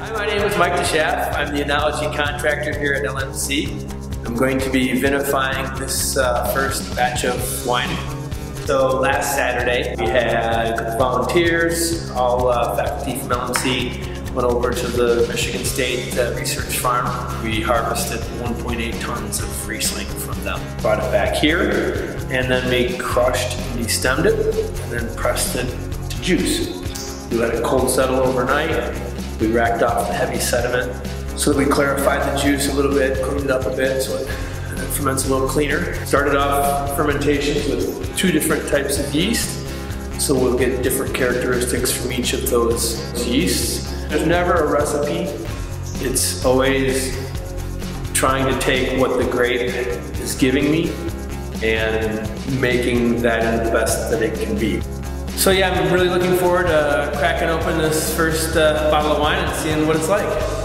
Hi, my name is Mike DeSchaff. I'm the enology contractor here at LMC. I'm going to be vinifying this uh, first batch of wine. So last Saturday we had volunteers, all uh, faculty from LMC went over to the Michigan State uh, Research Farm. We harvested 1.8 tons of Riesling from them. Brought it back here and then we crushed and destemmed it and then pressed it to juice. We let it cold settle overnight we racked off the heavy sediment so that we clarified the juice a little bit, cleaned it up a bit so it ferments a little cleaner. Started off fermentations with two different types of yeast, so we'll get different characteristics from each of those yeasts. There's never a recipe. It's always trying to take what the grape is giving me and making that the best that it can be. So yeah, I'm really looking forward to cracking open this first uh, bottle of wine and seeing what it's like.